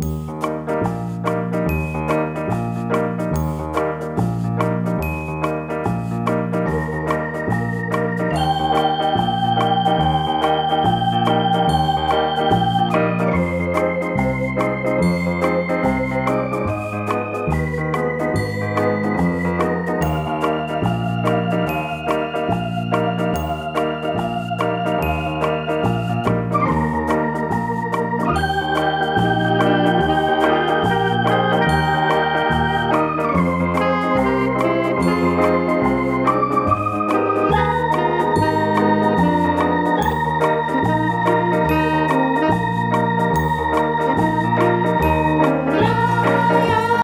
Música